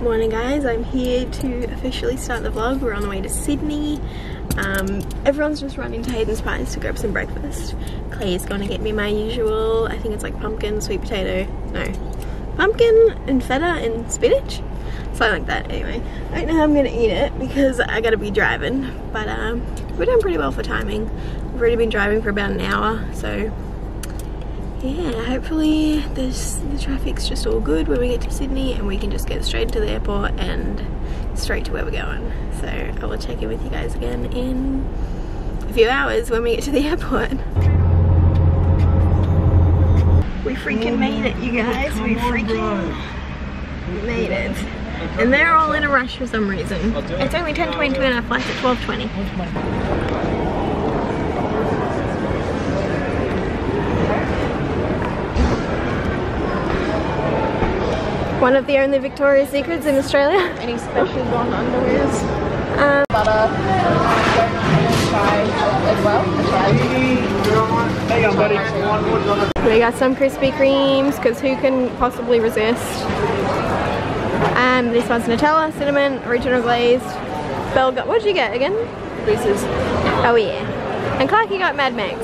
Morning guys, I'm here to officially start the vlog. We're on the way to Sydney. Um, everyone's just running to Hayden's Pies to grab some breakfast. Claire's gonna get me my usual, I think it's like pumpkin, sweet potato, no, pumpkin and feta and spinach. Something like that anyway. I don't know how I'm gonna eat it because I gotta be driving, but um, we're doing pretty well for timing. We've already been driving for about an hour, so yeah, hopefully this the traffic's just all good when we get to Sydney and we can just get straight to the airport and straight to where we're going. So I will check in with you guys again in a few hours when we get to the airport. We freaking made it, you guys. We freaking made it. And they're all in a rush for some reason. It's only 10.22 and our flight's at 12.20. One of the only Victoria's Secrets in Australia. Any special on underwears? Um, Butter, as well. Hang on, buddy. we got some Krispy Kremes because who can possibly resist? Um, this one's Nutella, cinnamon, original glazed. Bell got, what did you get again? Reese's. Oh yeah. And Clarky got Mad Max.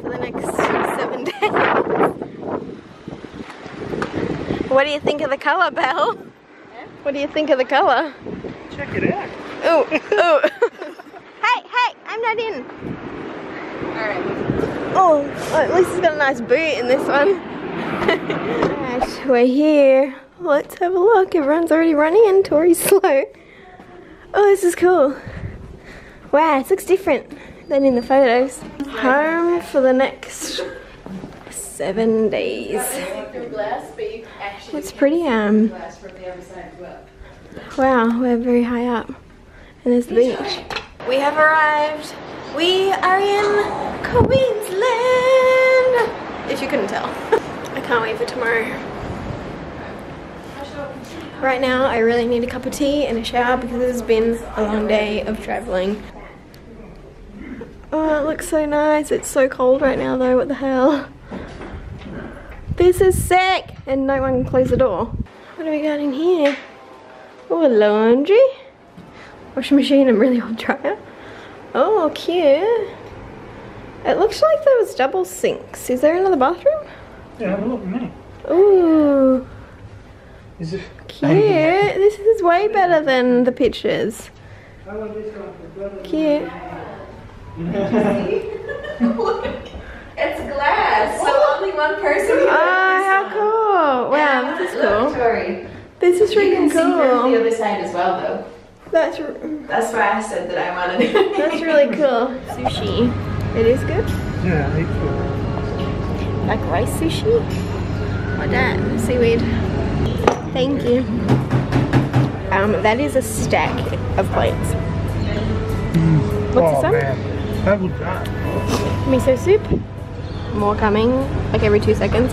For the next seven days. What do you think of the colour, Belle? What do you think of the colour? Check it out. Oh, oh. hey, hey, I'm not in. Alright. Oh, oh, at least it's got a nice boot in this one. Alright, we're here. Let's have a look. Everyone's already running and Tori's slow. Oh, this is cool. Wow, it looks different than in the photos. Home for the next seven days. It's pretty, um, wow, we're very high up. And there's the beach. We have arrived. We are in Queensland! If you couldn't tell. I can't wait for tomorrow. Right now, I really need a cup of tea and a shower because it has been a long day of traveling. Oh, it looks so nice. It's so cold right now though, what the hell? This is sick! And no one can close the door. What do we got in here? Oh, laundry. Washing machine and really old dryer. Oh, cute. It looks like there was double sinks. Is there another bathroom? Yeah, have a look at me. Ooh, Is it? cute. This is way better than the pictures. Cute. It's glass, so only one person Oh, how cool. Wow, this is cool. Sorry. This is You freaking can see from the other side as well, though. That's, r- That's why I said that I wanted it. that's really cool. Sushi. It is good. Yeah, I eat Like rice sushi? Or that? Seaweed. Thank you. Um, that is a stack of plates. What's oh, this one? man. That would. Miso soup. More coming, like every two seconds.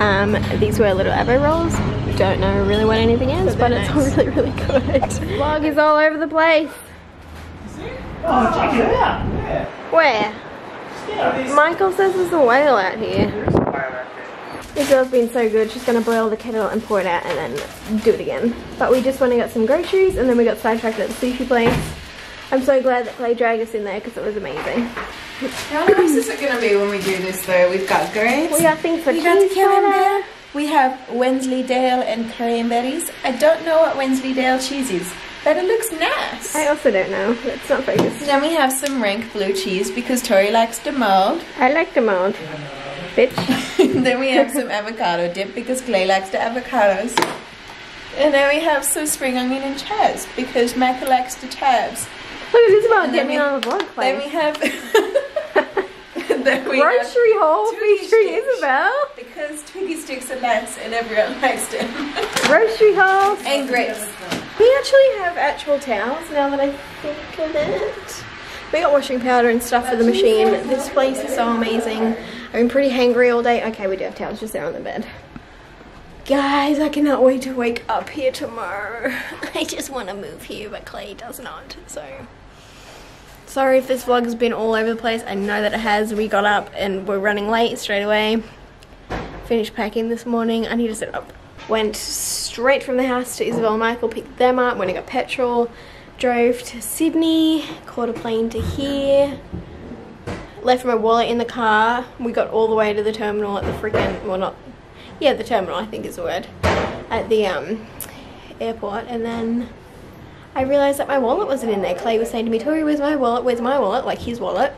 Um, these were little avo rolls, don't know really what anything is, but, it's all really, really good. Vlog is all over the place. Oh, check it out. Where? Michael says there's a whale out here. This girl's been so good, she's gonna boil the kettle and pour it out and then do it again. But we just went and got some groceries and then we got sidetracked at the sushi place. I'm so glad that Clay dragged us in there because it was amazing. How nice is it gonna be when we do this though? We've got grapes. We got things for We got camembert. We have Wensleydale and cranberries. I don't know what Wensleydale cheese is, but it looks nice. I also don't know, it's not focused. Then we have some rank blue cheese because Tori likes the mold. I like the mold. Bitch. then we have some avocado dip because Clay likes the avocados. And then we have some spring onion and chives because Michael likes the chives. Look at Isabel And get me we- on the vlog Then we have. then we Grocery haul featuring. Isabel. Because Twiggy sticks are nice and everyone likes them. Grocery haul. and grapes. We actually have actual towels now that I think of it. We got washing powder and stuff for the machine. This place is so amazing. I've been pretty hangry all day. Okay, we do have towels just there on the bed. Guys, I cannot wait to wake up here tomorrow. I just want to move here, but Clay does not. So, sorry if this vlog has been all over the place. I know that it has. We got up and we're running late straight away. Finished packing this morning. I need to sit up. Went straight from the house to Isabel and Michael, picked them up, went and got petrol, drove to Sydney, caught a plane to here, left my wallet in the car. We got all the way to the terminal at the freaking, well not, yeah the terminal I think is the word, at the um, airport and then I realised that my wallet wasn't in there. Clay was saying to me, Tori, where's my wallet, where's my wallet, like his wallet.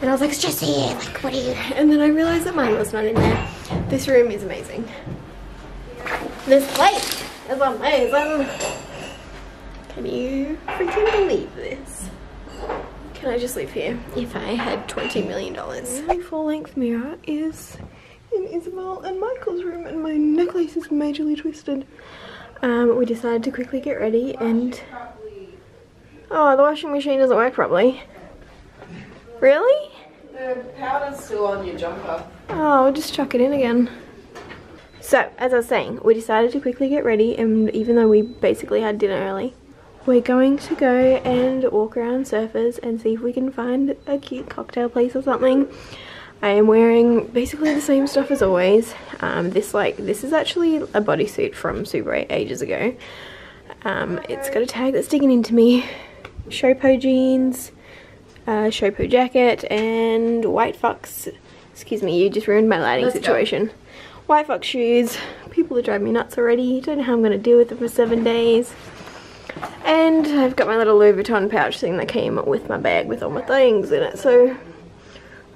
And I was like, it's just here, like what are you? And then I realised that mine was not in there. This room is amazing. This place is amazing. Can you freaking believe this? Can I just live here if I had $20 million? My full length mirror is in Isabel and Michael's room and my necklace is majorly twisted. Um, we decided to quickly get ready and... Oh, the washing machine doesn't work properly. Really? The powder's still on your jumper. Oh, we'll just chuck it in again. So, as I was saying, we decided to quickly get ready, and even though we basically had dinner early, we're going to go and walk around Surfers and see if we can find a cute cocktail place or something. I am wearing basically the same stuff as always. Um, this like this is actually a bodysuit from Super 8 ages ago. Um, it's got a tag that's digging into me. Showpo jeans, uh, Showpo jacket, and white fox. Excuse me, you just ruined my lighting Let's go. situation. White fox shoes. People are driving me nuts already. Don't know how I'm gonna deal with it for seven days. And I've got my little Louis Vuitton pouch thing that came with my bag with all my things in it. So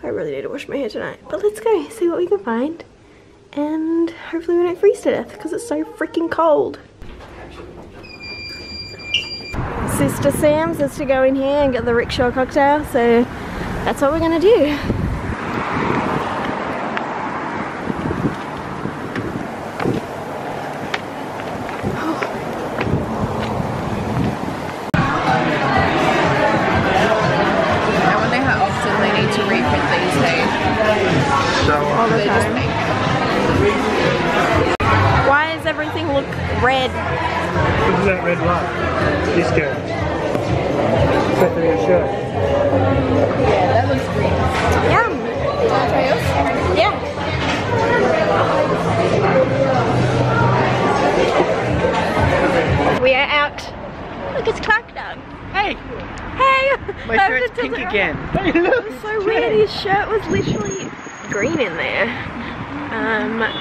I really need to wash my hair tonight. But let's go see what we can find. And hopefully we don't freeze to death because it's so freaking cold. Sister Sam says to go in here and get the rickshaw cocktail, so that's what we're gonna do.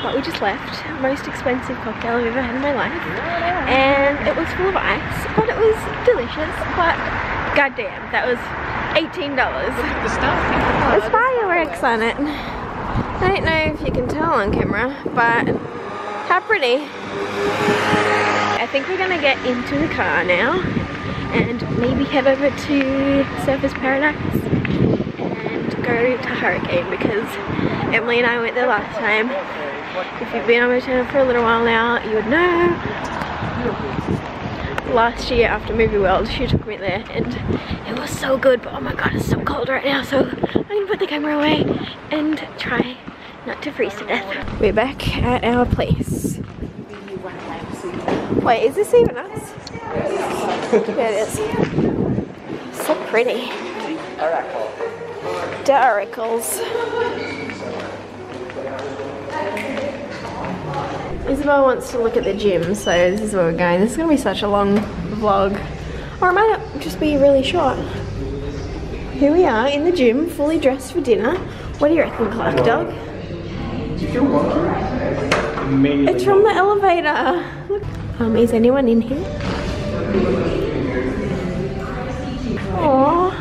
But we just left. Most expensive cocktail I've ever had in my life. And it was full of ice, but it was delicious. But goddamn, that was $18. The. There's fireworks on it. I don't know if you can tell on camera, but how pretty. I think we're gonna get into the car now and maybe head over to Surfers Paradise and go to Hurricane because Emily and I went there last time. If you've been on my channel for a little while now, you would know. Last year after Movie World, she took me there and it was so good, but oh my god, it's so cold right now, so I'm gonna put the camera away and try not to freeze to death. We're back at our place. Wait, is this even us? yeah, it is. So pretty. Daracles. Isabel wants to look at the gym, so this is where we're going. This is going to be such a long vlog. Or it might just be really short. Here we are in the gym, fully dressed for dinner. What do you reckon, Clark Dog? It's from the elevator. Um, is anyone in here? Aww.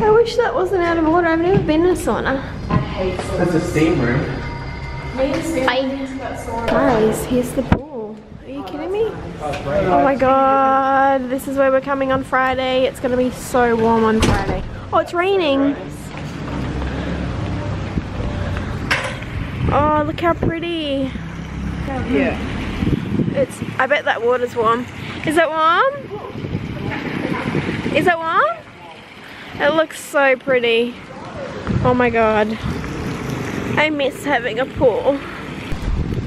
I wish that wasn't out of order. I've never been in a sauna. That's a steam room. Hi. Guys, here's the pool. Are you kidding me? Oh my god, this is where we're coming on Friday. It's gonna be so warm on Friday. Oh, it's raining. Oh, look how pretty. Yeah. It's, I bet that water's warm. Is it warm? Is it warm? It looks so pretty. Oh my god. I miss having a pool.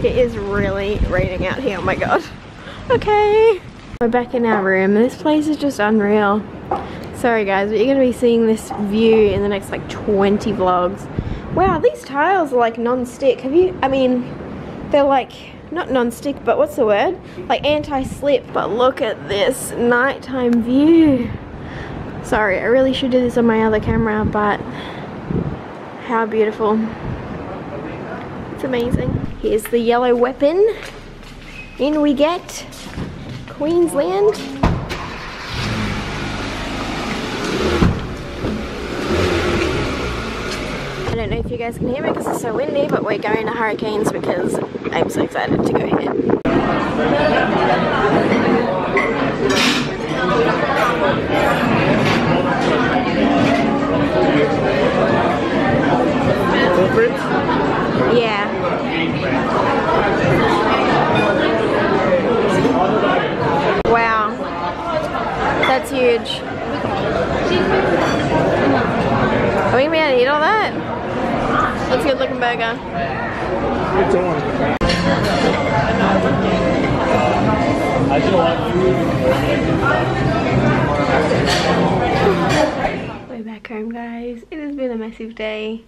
It is really raining out here, oh my god. Okay. We're back in our room. This place is just unreal. Sorry guys, but you're going to be seeing this view in the next like 20 vlogs. Wow, these tiles are like non-stick. Have you, I mean, they're like, not non-stick, but what's the word? Like anti-slip. But look at this nighttime view. Sorry, I really should do this on my other camera, but how beautiful. It's amazing. Here's the yellow weapon. In we get. Queensland. I don't know if you guys can hear me because it's so windy, but we're going to Hurricanes because I'm so excited to go here. Culprits? Yeah. Wow. That's huge. Are we gonna be able to eat all that? That's a good looking burger. We're back home guys. It has been a massive day.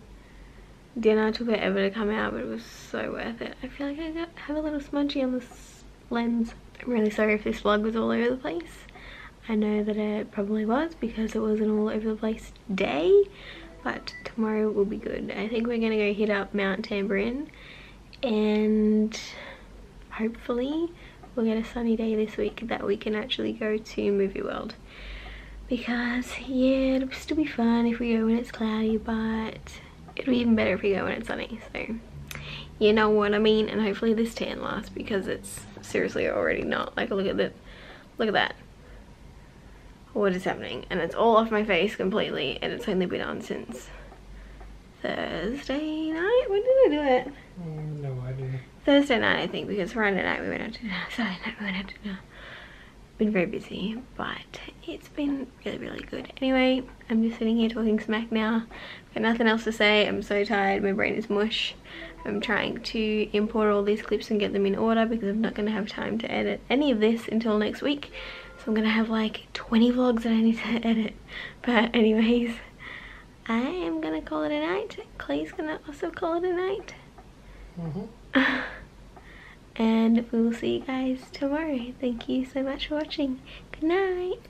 Dinner took forever to come out but it was so worth it. I feel like I have a little smudgy on this lens. I'm really sorry if this vlog was all over the place. I know that it probably was because it was an all over the place day but tomorrow will be good. I think we're gonna go hit up Mount Tamborine and hopefully we'll get a sunny day this week that we can actually go to Movie World. Because yeah it'll still be fun if we go when it's cloudy but it'll be even better if we go when it's sunny so. You know what I mean? And hopefully this tan lasts because it's seriously already not like look at that look at that. What is happening? And it's all off my face completely and it's only been on since Thursday night? When did I do it? Mm, no idea. Thursday night I think because Friday night we went out to dinner. Saturday night we went out to dinner. Been very busy but it's been really really good. Anyway I'm just sitting here talking smack now. Got nothing else to say. I'm so tired. My brain is mush. I'm trying to import all these clips and get them in order because I'm not going to have time to edit any of this until next week. So I'm going to have like 20 vlogs that I need to edit. But anyways I am going to call it a night Clay's going to also call it a night mm-hmm. and we will see you guys tomorrow. Thank you so much for watching. Good night.